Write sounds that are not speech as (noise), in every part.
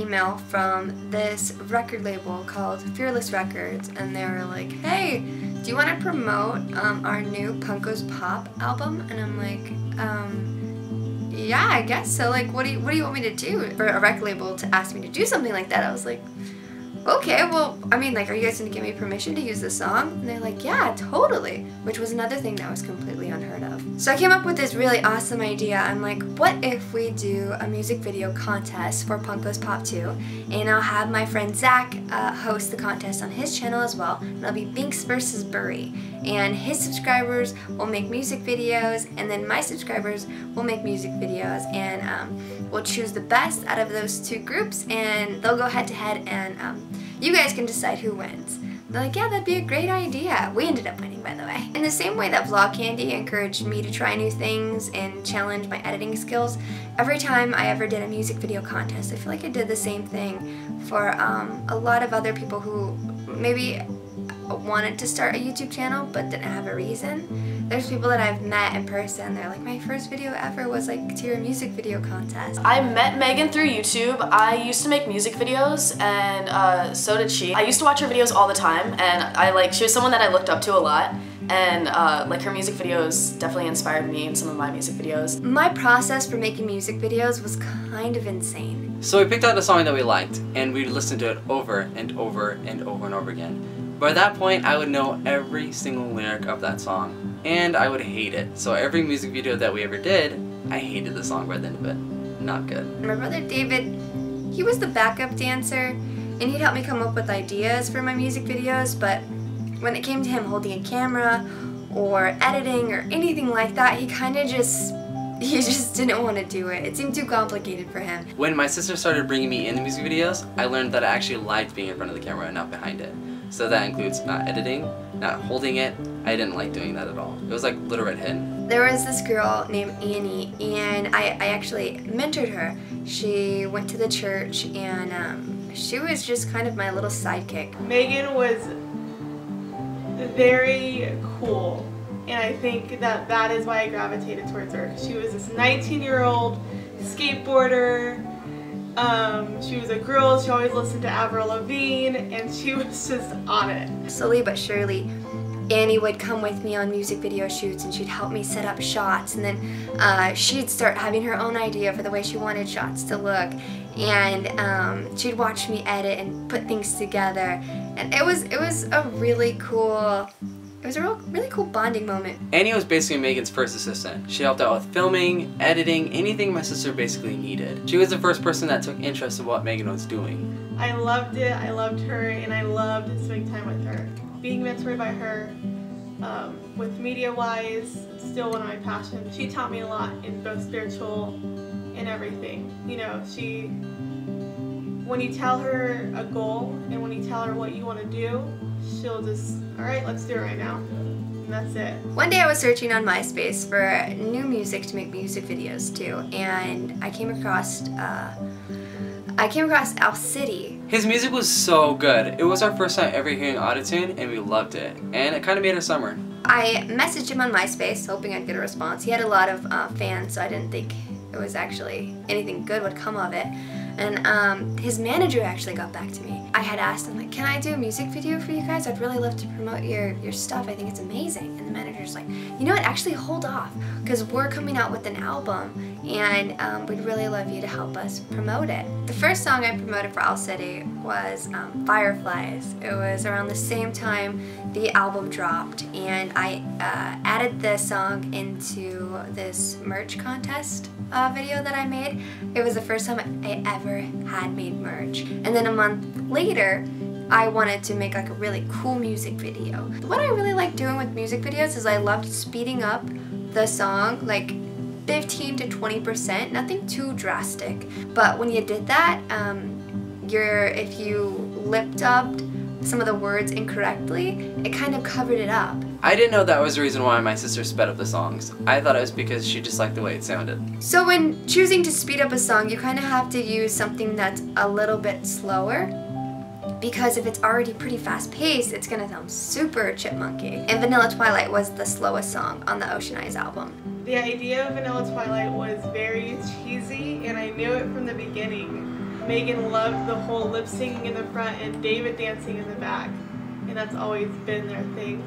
email from this record label called Fearless Records, and they were like, "Hey, do you want to promote um, our new Punk Goes Pop album?" And I'm like, um, "Yeah, I guess so. Like, what do you what do you want me to do for a record label to ask me to do something like that?" I was like okay, well, I mean, like, are you guys gonna give me permission to use this song? And they're like, yeah, totally, which was another thing that was completely unheard of. So I came up with this really awesome idea. I'm like, what if we do a music video contest for Punk Goes Pop 2? And I'll have my friend Zach uh, host the contest on his channel as well. And it'll be Binks versus Burry. And his subscribers will make music videos, and then my subscribers will make music videos. And um, we'll choose the best out of those two groups, and they'll go head to head and um, you guys can decide who wins. They're like, yeah, that'd be a great idea. We ended up winning, by the way. In the same way that Vlog Candy encouraged me to try new things and challenge my editing skills, every time I ever did a music video contest, I feel like I did the same thing for um, a lot of other people who maybe wanted to start a YouTube channel but didn't have a reason. There's people that I've met in person, they're like, my first video ever was like to your music video contest. I met Meghan through YouTube. I used to make music videos and uh, so did she. I used to watch her videos all the time and I like, she was someone that I looked up to a lot and uh, like her music videos definitely inspired me in some of my music videos. My process for making music videos was kind of insane. So we picked out a song that we liked and we listened to it over and over and over and over again. By that point, I would know every single lyric of that song, and I would hate it. So every music video that we ever did, I hated the song by the end of it. Not good. My brother David, he was the backup dancer, and he'd help me come up with ideas for my music videos, but when it came to him holding a camera, or editing, or anything like that, he kind of just (laughs) he just didn't want to do it. It seemed too complicated for him. When my sister started bringing me into music videos, I learned that I actually liked being in front of the camera and not behind it. So that includes not editing, not holding it. I didn't like doing that at all. It was like Little Red Hen. There was this girl named Annie, and I, I actually mentored her. She went to the church, and um, she was just kind of my little sidekick. Meghan was very cool, and I think that that is why I gravitated towards her. She was this 19-year-old skateboarder um, she was a girl, she always listened to Avril Lavigne, and she (laughs) was just on it. Slowly but surely, Annie would come with me on music video shoots and she'd help me set up shots and then uh, she'd start having her own idea for the way she wanted shots to look and um, she'd watch me edit and put things together and it was it was a really cool it was a real, really cool bonding moment. Annie was basically Meghan's first assistant. She helped out with filming, editing, anything my sister basically needed. She was the first person that took interest in what Meghan was doing. I loved it, I loved her, and I loved spending time with her. Being mentored by her, um, with media-wise, still one of my passions. She taught me a lot in both spiritual and everything. You know, she, when you tell her a goal and when you tell her what you want to do, she'll just, all right, let's do it right now. And that's it. One day I was searching on MySpace for new music to make music videos to, and I came across, uh, I came across Owl City. His music was so good. It was our first time ever hearing Autotune, and we loved it. And it kind of made our summer. I messaged him on MySpace, hoping I'd get a response. He had a lot of uh, fans, so I didn't think it was actually anything good would come of it. And um, his manager actually got back to me. I had asked him, like, can I do a music video for you guys? I'd really love to promote your, your stuff. I think it's amazing. And the manager's like, you know what, actually hold off, because we're coming out with an album, and um, we'd really love you to help us promote it. The first song I promoted for Owl City was um, Fireflies. It was around the same time the album dropped, and I uh, added the song into this merch contest uh, video that I made. It was the first time I ever had made merch. And then a month later, I wanted to make like a really cool music video. What I really like doing with music videos is I loved speeding up the song like 15 to 20%, nothing too drastic. But when you did that, um, you're, if you lip dubbed some of the words incorrectly, it kind of covered it up. I didn't know that was the reason why my sister sped up the songs. I thought it was because she just liked the way it sounded. So when choosing to speed up a song, you kind of have to use something that's a little bit slower because if it's already pretty fast paced, it's gonna sound super chipmunky. And Vanilla Twilight was the slowest song on the Ocean Eyes album. The idea of Vanilla Twilight was very cheesy and I knew it from the beginning Meghan loved the whole lip singing in the front and David dancing in the back. And that's always been their thing.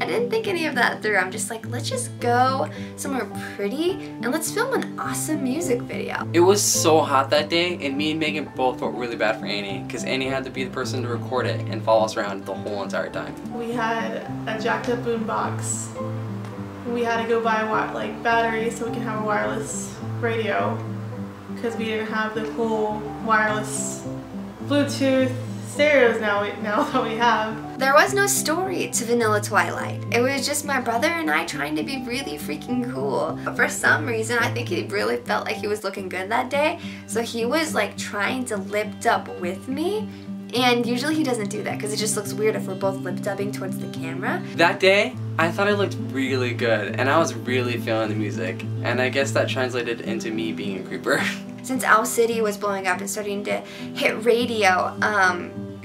I didn't think any of that through. I'm just like, let's just go somewhere pretty and let's film an awesome music video. It was so hot that day, and me and Meghan both felt really bad for Annie, because Annie had to be the person to record it and follow us around the whole entire time. We had a jacked up boombox. We had to go buy a like batteries so we can have a wireless radio because we didn't have the cool wireless Bluetooth stereos now, now (laughs) that we have. There was no story to Vanilla Twilight. It was just my brother and I trying to be really freaking cool. But for some reason, I think he really felt like he was looking good that day. So he was like trying to lip dub with me. And usually he doesn't do that because it just looks weird if we're both lip dubbing towards the camera. That day, I thought I looked really good and I was really feeling the music. And I guess that translated into me being a creeper. (laughs) Since Owl City was blowing up and starting to hit radio, um,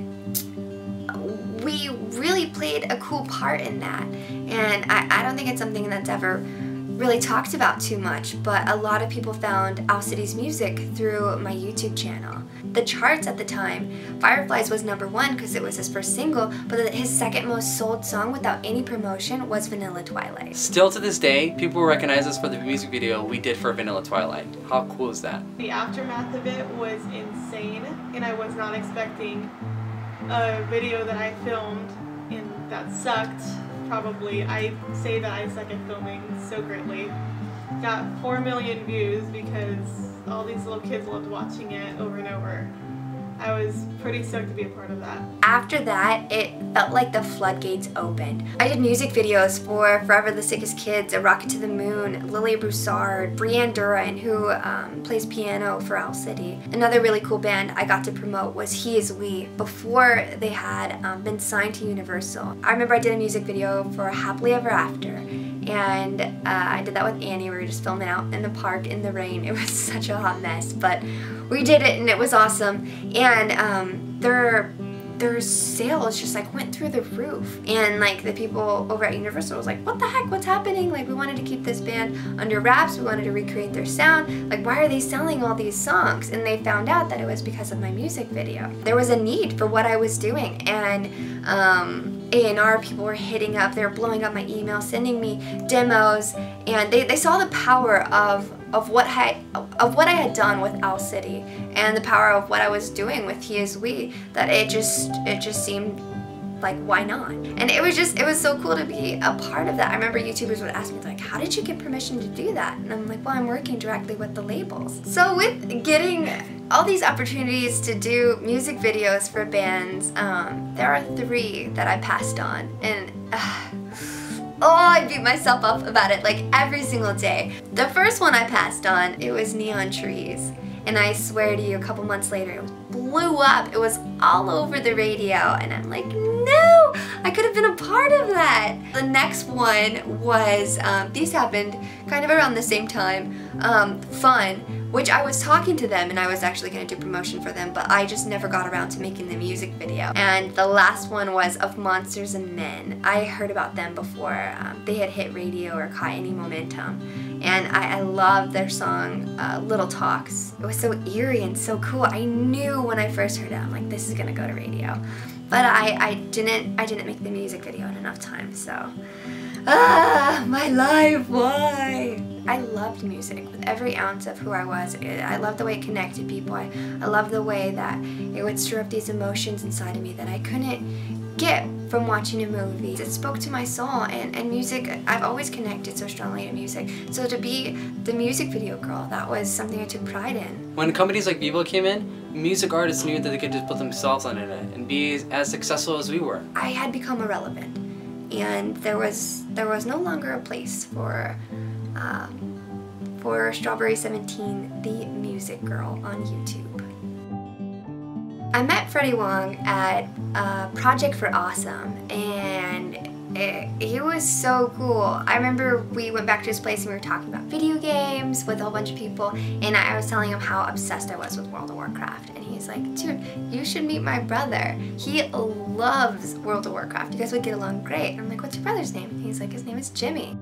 really played a cool part in that. And I, I don't think it's something that's ever really talked about too much, but a lot of people found Owl City's music through my YouTube channel. The charts at the time, Fireflies was number one because it was his first single, but his second most sold song without any promotion was Vanilla Twilight. Still to this day, people recognize us for the music video we did for Vanilla Twilight. How cool is that? The aftermath of it was insane, and I was not expecting a video that I filmed and that sucked, probably. I say that I suck at filming so greatly. Got 4 million views because all these little kids loved watching it over and over. I was pretty stoked to be a part of that. After that, it felt like the floodgates opened. I did music videos for Forever the Sickest Kids, A Rocket to the Moon, Lelia Broussard, Breanne Düren, who um, plays piano for Owl City. Another really cool band I got to promote was He Is We, before they had um, been signed to Universal. I remember I did a music video for Happily Ever After, and uh, I did that with Annie. We were just filming out in the park in the rain. It was (laughs) such a hot mess, but we did it and it was awesome. And um, their their sales just like went through the roof. And like the people over at Universal was like, what the heck, what's happening? Like we wanted to keep this band under wraps. We wanted to recreate their sound. Like why are they selling all these songs? And they found out that it was because of my music video. There was a need for what I was doing. And um, a&R people were hitting up, they were blowing up my email, sending me demos, and they, they saw the power of of what I of what I had done with Owl City and the power of what I was doing with He Is We that it just it just seemed like why not? And it was just it was so cool to be a part of that. I remember youtubers would ask me like how did you get permission to do that? And i'm like well i'm working directly with the labels. So with getting all these opportunities to do music videos for bands um, there are three that i passed on and uh, Oh, I beat myself up about it like every single day. The first one I passed on, it was Neon Trees. And I swear to you, a couple months later, it blew up. It was all over the radio. And I'm like, no, I could have been a part of that. The next one was, um, these happened kind of around the same time, um, Fun which I was talking to them and I was actually going to do promotion for them, but I just never got around to making the music video. And the last one was Of Monsters and Men. I heard about them before um, they had hit radio or caught any momentum. And I, I loved their song, uh, Little Talks. It was so eerie and so cool. I knew when I first heard it, I'm like, this is going to go to radio. But I, I didn't I didn't make the music video in enough time, so ah, my life, why? I loved music with every ounce of who I was. I loved the way it connected people. I, I loved the way that it would stir up these emotions inside of me that I couldn't get from watching a movie. It spoke to my soul and, and music, I've always connected so strongly to music. So to be the music video girl, that was something I took pride in. When companies like Vevo came in, music artists knew that they could just put themselves on it and be as successful as we were. I had become irrelevant and there was there was no longer a place for uh, for Strawburry17, the music girl on YouTube. I met Freddie Wong at a Project for Awesome and it, it, was so cool. I remember we went back to his place and we were talking about video games with a whole bunch of people and I was telling him how obsessed I was with World of Warcraft and he's like, dude, you should meet my brother. He loves World of Warcraft. You guys would get along great. I'm like, what's your brother's name? he's like, his name is Jimmy.